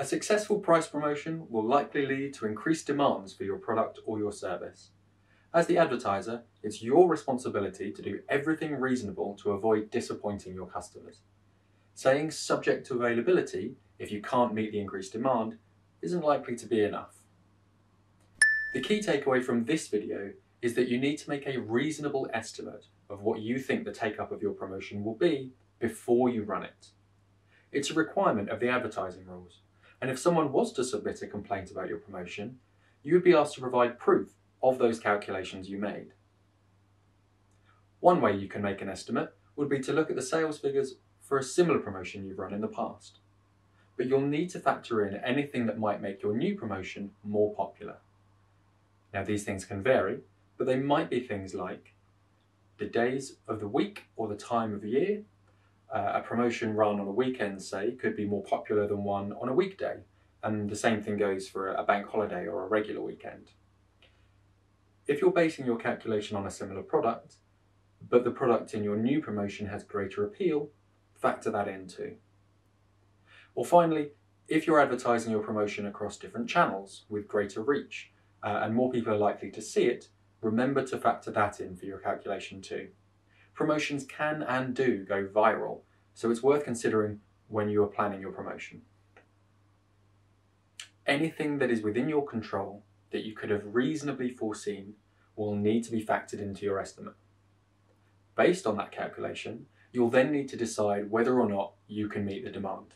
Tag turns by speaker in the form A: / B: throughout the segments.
A: A successful price promotion will likely lead to increased demands for your product or your service. As the advertiser, it's your responsibility to do everything reasonable to avoid disappointing your customers. Saying subject to availability if you can't meet the increased demand isn't likely to be enough. The key takeaway from this video is that you need to make a reasonable estimate of what you think the take-up of your promotion will be before you run it. It's a requirement of the advertising rules, and if someone was to submit a complaint about your promotion, you would be asked to provide proof of those calculations you made. One way you can make an estimate would be to look at the sales figures for a similar promotion you've run in the past. But you'll need to factor in anything that might make your new promotion more popular. Now these things can vary, but they might be things like the days of the week or the time of year. Uh, a promotion run on a weekend, say, could be more popular than one on a weekday, and the same thing goes for a bank holiday or a regular weekend. If you're basing your calculation on a similar product, but the product in your new promotion has greater appeal, factor that in too. Or finally, if you're advertising your promotion across different channels with greater reach, uh, and more people are likely to see it, remember to factor that in for your calculation too. Promotions can and do go viral, so it's worth considering when you are planning your promotion. Anything that is within your control that you could have reasonably foreseen will need to be factored into your estimate. Based on that calculation, you'll then need to decide whether or not you can meet the demand.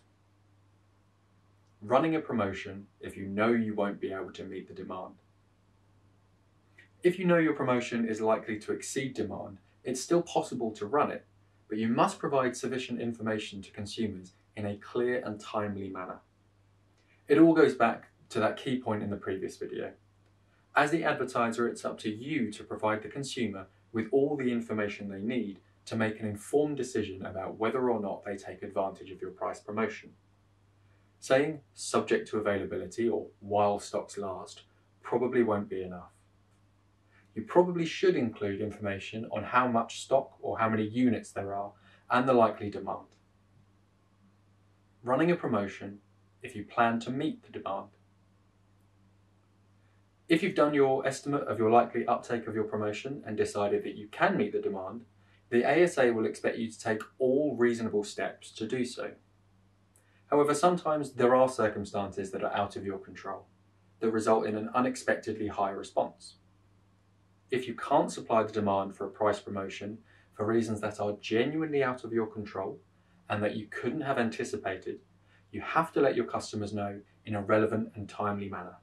A: Running a promotion if you know you won't be able to meet the demand. If you know your promotion is likely to exceed demand, it's still possible to run it, but you must provide sufficient information to consumers in a clear and timely manner. It all goes back to that key point in the previous video. As the advertiser, it's up to you to provide the consumer with all the information they need to make an informed decision about whether or not they take advantage of your price promotion. Saying subject to availability or while stocks last probably won't be enough. You probably should include information on how much stock or how many units there are and the likely demand. Running a promotion if you plan to meet the demand. If you've done your estimate of your likely uptake of your promotion and decided that you can meet the demand, the ASA will expect you to take all reasonable steps to do so. However, sometimes there are circumstances that are out of your control that result in an unexpectedly high response. If you can't supply the demand for a price promotion for reasons that are genuinely out of your control and that you couldn't have anticipated, you have to let your customers know in a relevant and timely manner.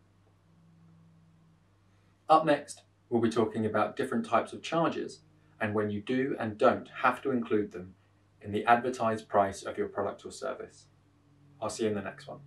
A: Up next, we'll be talking about different types of charges and when you do and don't have to include them in the advertised price of your product or service. I'll see you in the next one.